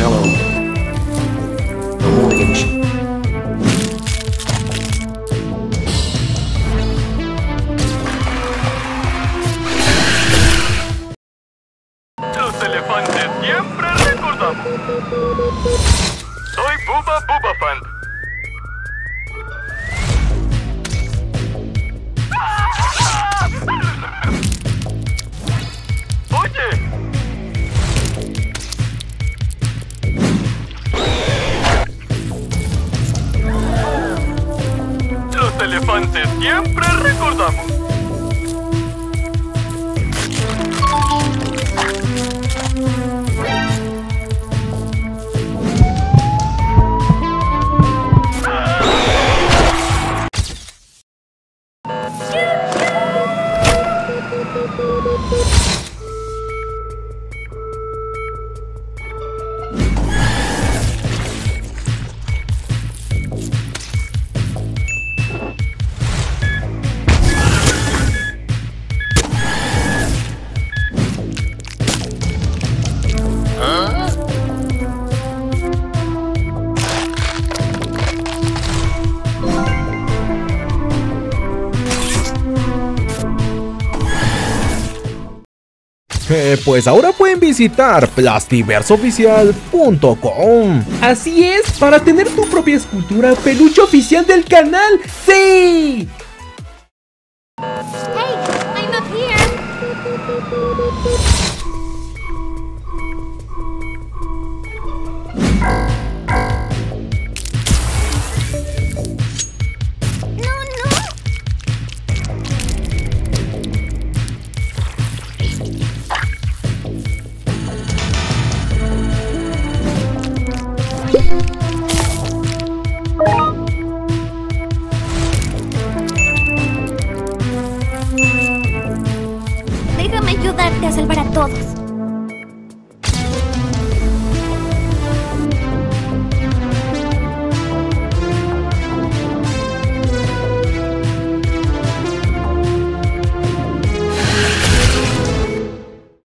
Marshmallow. Orange. Los elefantes siempre recordados. Soy Buba Buba Fan. Elefantes siempre recordamos. Eh, pues ahora pueden visitar plastiversoficial.com. Así es, para tener tu propia escultura peluche oficial del canal. ¡Sí! Hey, I'm up here. Ayudarte a salvar a todos.